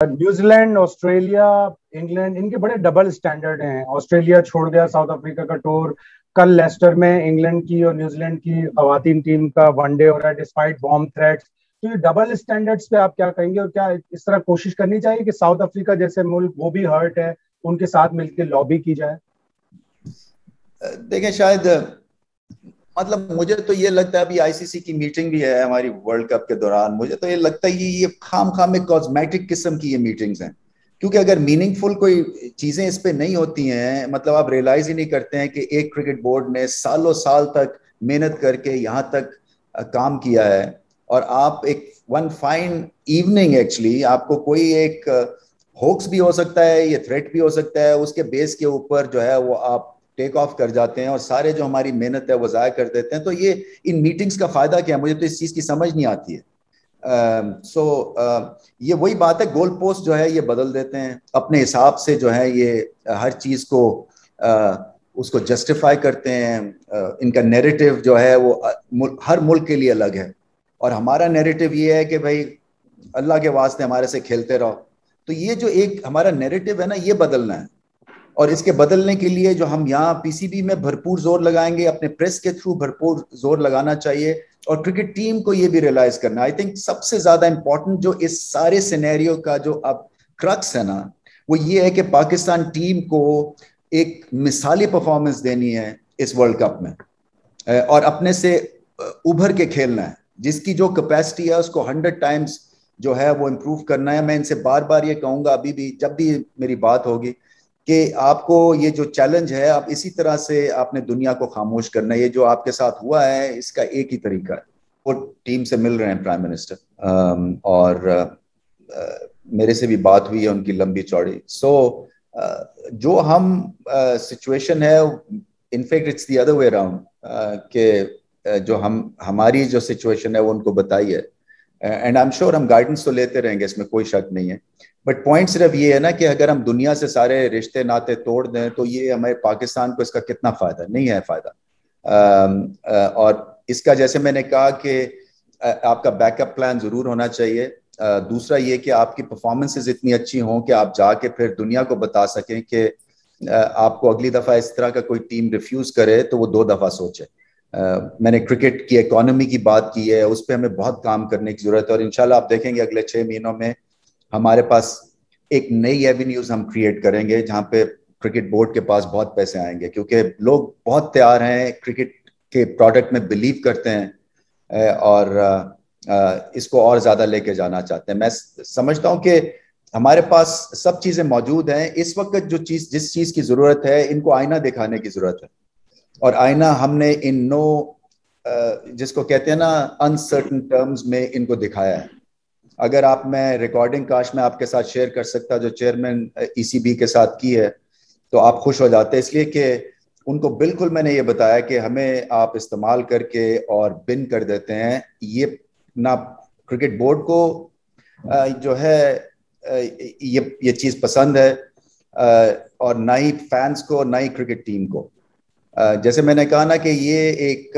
New Zealand Australia England इनके बड़े double standard हैं। ऑस्ट्रेलिया छोड़ गया साउथ अफ्रीका का टूर कल लेस्टर में इंग्लैंड की और न्यूजीलैंड की खातन टीम का वनडे हो रहा है डिस्पाइट बॉम्ब थ्रेट्स तो ये डबल स्टैंडर्ड्स पे आप क्या कहेंगे और क्या इस तरह कोशिश करनी चाहिए कि साउथ अफ्रीका जैसे मुल्क वो भी हर्ट है, उनके साथ मिलकर लॉबी की जाए? देखें शायद मतलब मुझे तो ये लगता है अभी आईसीसी की मीटिंग भी है हमारी वर्ल्ड कप के दौरान। मुझे तो ये लगता है कि ये खाम खाम में कॉस्मेटिक किस्म की ये मीटिंग्स हैं। क्योंकि अगर मीनिंगफुल कोई चीज़ें इस पे नहीं होती हैं मतलब आप रियलाइज़ ही नहीं करते हैं कि एक क्रिकेट बोर्ड ने सालों साल तक मेहनत करके यहाँ तक काम किया है। और आप एक वन फाइन इवनिंग एक्चुअली आपको कोई एक होक्स भी हो सकता है, ये थ्रेट भी हो सकता है, उसके बेस के ऊपर जो है वो आप टेक ऑफ़ कर जाते हैं और सारे जो हमारी मेहनत है वो ज़ाया कर देते हैं। तो ये इन मीटिंग्स का फ़ायदा क्या है? मुझे तो इस चीज़ की समझ नहीं आती है। सो uh, so, uh, ये वही बात है गोल पोस्ट जो है ये बदल देते हैं। अपने हिसाब से जो है ये हर चीज़ को uh, उसको जस्टिफाई करते हैं। uh, इनका नेरेटिव जो है वो हर मुल्क के लिए अलग है। और हमारा नेरेटिव ये है कि भाई अल्लाह के वास्ते हमारे से खेलते रहो। तो ये जो एक हमारा नेरेटिव है ना ये बदलना है। और इसके बदलने के लिए जो हम यहाँ पीसीबी में भरपूर ज़ोर लगाएँगे, अपने प्रेस के थ्रू भरपूर ज़ोर लगाना चाहिए और क्रिकेट टीम को ये भी रियलाइज़ करना। आई थिंक सबसे ज़्यादा इंपॉर्टेंट जो इस सारे सिनेरियो का जो अब क्रक्स है ना, वो ये है कि पाकिस्तान टीम को एक मिसाली परफॉर्मेंस देनी है इस वर्ल्ड कप में। और अपने से उभर के खेलना है। जिसकी जो कैपेसिटी है, उसको हंड्रेड टाइम्स जो है वो इम्प्रूव करना है। मैं इनसे बार बार ये कहूँगा, अभी भी जब भी मेरी बात होगी कि आपको ये जो चैलेंज है, आप इसी तरह से आपने दुनिया को खामोश करना ये जो आपके साथ हुआ है, इसका एक ही तरीका है। वो टीम से मिल रहे हैं प्राइम मिनिस्टर और मेरे से भी बात हुई है उनकी लंबी चौड़ी। सो जो हम सिचुएशन है in fact it's the other way around के जो हम, हमारी जो सिचुएशन है, वो उनको बताई है। एंड आई एम श्योर हम गाइडेंस तो लेते रहेंगे, इसमें कोई शक नहीं है। बट पॉइंट सिर्फ़ ये है ना कि अगर हम दुनिया से सारे रिश्ते, नाते तोड़ दें तो ये हमारे पाकिस्तान को इसका कितना फ़ायदा? नहीं है फ़ायदा। और इसका जैसे मैंने कहा कि आपका बैकअप प्लान ज़रूर होना चाहिए। दूसरा ये कि आपकी परफॉर्मेंसेज इतनी अच्छी हों कि आप जाके फिर दुनिया को बता सकें कि आपको अगली दफ़ा इस तरह का कोई टीम रिफ्यूज करे तो वो दो दफ़ा सोचे। मैंने क्रिकेट की इकोनॉमी की बात की है, उस पर हमें बहुत काम करने की ज़रूरत है और इंशाल्लाह आप देखेंगे अगले छह महीनों में हमारे पास एक नई एवेन्यूज हम क्रिएट करेंगे जहाँ पे क्रिकेट बोर्ड के पास बहुत पैसे आएँगे, क्योंकि लोग बहुत तैयार हैं क्रिकेट के प्रोडक्ट में बिलीव करते हैं और इसको और ज़्यादा लेके जाना चाहते हैं। मैं समझता हूँ कि हमारे पास सब चीज़ें मौजूद हैं, इस वक्त जो चीज़, जिस चीज़ की ज़रूरत है, इनको आईना दिखाने की ज़रूरत है। और आईना हमने इन नो जिसको कहते हैं ना अनसर्टन टर्म्स में इनको दिखाया है। अगर आप, मैं रिकॉर्डिंग काश में आपके साथ शेयर कर सकता, जो चेयरमैन ईसीबी के साथ की है तो आप खुश हो जाते। इसलिए कि उनको बिल्कुल मैंने ये बताया कि हमें आप इस्तेमाल करके और बिन कर देते हैं। ये ना क्रिकेट बोर्ड को जो है ये ये चीज़ पसंद है और ना ही फैंस को, ना ही क्रिकेट टीम को। जैसे मैंने कहा ना कि ये एक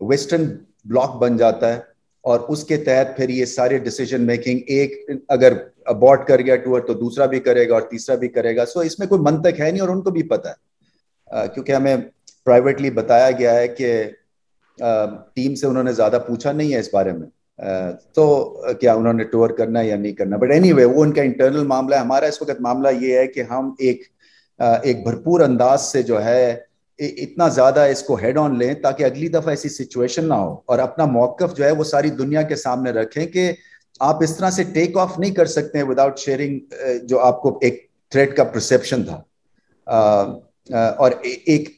वेस्टर्न ब्लॉक बन जाता है और उसके तहत फिर ये सारे डिसीज़न मेकिंग एक अगर अबॉर्ट कर गया टूर तो दूसरा भी करेगा और तीसरा भी करेगा। सो इसमें कोई मंतक है नहीं और उनको भी पता है। क्योंकि हमें प्राइवेटली बताया गया है कि टीम से उन्होंने ज़्यादा पूछा नहीं है इस बारे में। तो क्या उन्होंने टूर करना है या नहीं करना? बट एनी anyway, वो उनका इंटरनल मामला है। हमारा इस वक्त मामला ये है कि हम एक एक भरपूर अंदाज से जो है इतना ज़्यादा इसको हेड ऑन लें ताकि अगली दफ़ा ऐसी सिचुएशन ना हो और अपना मौकफ जो है वो सारी दुनिया के सामने रखें कि आप इस तरह से टेक ऑफ़ नहीं कर सकते हैं विदाउट शेयरिंग जो आपको एक थ्रेट का परसेप्शन था। और एक,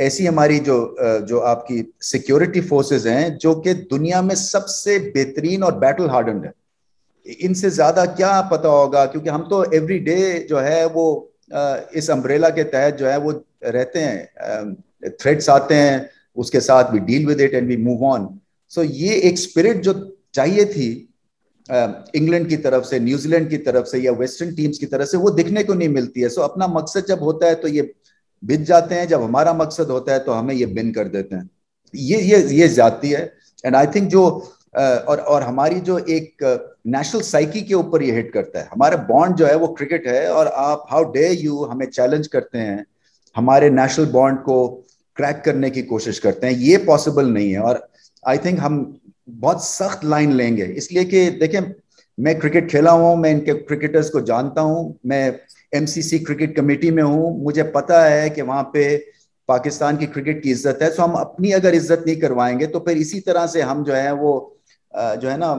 ऐसी हमारी जो जो आपकी सिक्योरिटी फोर्सेस हैं जो कि दुनिया में सबसे बेहतरीन और बैटल हार्डन है। इनसे ज़्यादा क्या पता होगा? क्योंकि हम तो एवरी डे जो है वो इस अम्ब्रेला के तहत जो है वो रहते हैं थ्रेट्स आते हैं, उसके साथ we deal with it and we move on so ये एक स्पिरिट जो चाहिए थी इंग्लैंड की तरफ़ से न्यूजीलैंड की तरफ़ से या वेस्टर्न टीम्स की तरफ़ से, वो दिखने को नहीं मिलती है। सो अपना मकसद जब होता है तो ये बिज जाते हैं। जब हमारा मकसद होता है तो हमें ये बिन कर देते हैं। ये ये ये जाती है। एंड आई थिंक जो और और हमारी जो एक नेशनल साइकी के ऊपर ये हिट करता है। हमारा बॉन्ड जो है, वो क्रिकेट है और आप हाउ डे यू हमें चैलेंज करते हैं, हमारे नेशनल बॉन्ड को क्रैक करने की कोशिश करते हैं। ये पॉसिबल नहीं है और आई थिंक हम बहुत सख्त लाइन लेंगे। इसलिए कि देखें, मैं क्रिकेट खेला हूँ, मैं इनके क्रिकेटर्स को जानता हूँ, मैं एमसीसी क्रिकेट कमेटी में हूँ। मुझे पता है कि वहाँ पे पाकिस्तान की क्रिकेट की इज़्ज़त है। सो हम अपनी अगर इज़्ज़त नहीं करवाएँगे तो फिर इसी तरह से हम जो है, वो जो है ना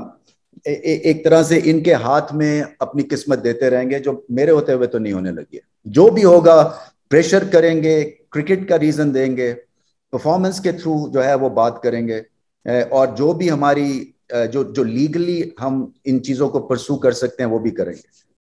ए, एक तरह से इनके हाथ में अपनी किस्मत देते रहेंगे जो मेरे होते हुए तो नहीं होने लगी है। जो भी होगा प्रेशर करेंगे क्रिकेट का रीजन देंगे परफॉर्मेंस के थ्रू जो है वो बात करेंगे और जो भी हमारी जो जो लीगली हम इन चीज़ों को परसू कर सकते हैं वो भी करेंगे।